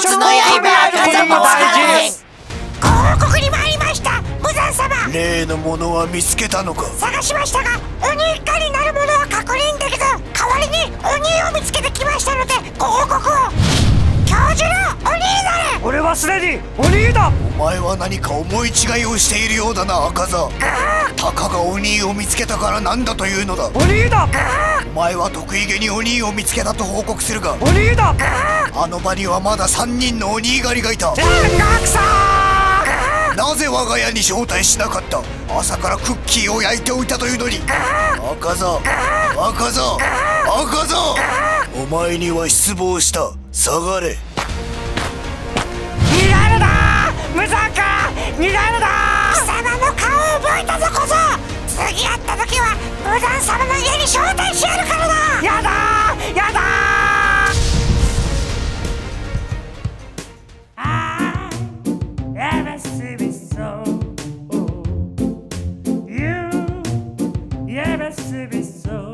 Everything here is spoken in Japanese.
鬼滅の刃風も大事ご報告に参りました。無惨様。例のものは見つけたのか？探しましたが鬼一家になるものは確認できず代わりに鬼を見つけてきましたのでご報告を。教授の鬼になれ俺はすでに鬼だ。お前は何か思い違いをしているようだな赤座。たかが鬼を見つけたからなんだというのだ。鬼だ。お前は得意げに鬼を見つけたと報告するが。鬼だあの場にはまだ3人の鬼狩りがいた。天国さなぜ我が家に招待しなかった？朝からクッキーを焼いておいたというのに。赤座赤座赤座お前には失望した。下がれ。逃げるな！無惨か！逃げる baby so. Oh, you, yeah, so.